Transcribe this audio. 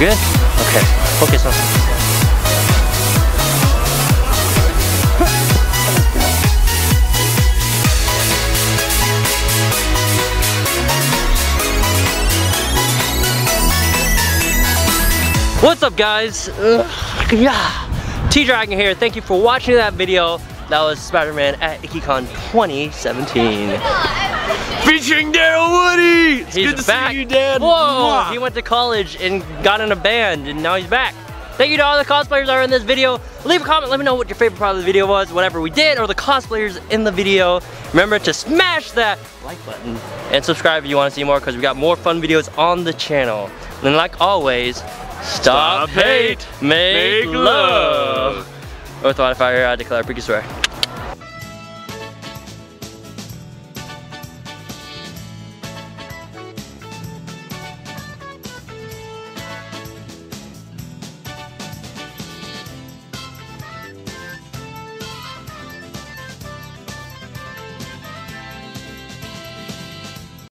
good? Okay. Focus on. What's up guys? Yeah. T-Dragon here. Thank you for watching that video. That was Spider-Man at Ikkicon 2017. Featuring Daryl Woody. It's He's good to back. see you, Dad. Whoa! Mwah. He went to college and got in a band and now he's back. Thank you to all the cosplayers that are in this video. Leave a comment, let me know what your favorite part of the video was, whatever we did, or the cosplayers in the video. Remember to smash that like button and subscribe if you want to see more because we got more fun videos on the channel. And like always, stop, Stop hate, make, make love. love. Fire, I declare, freaky swear.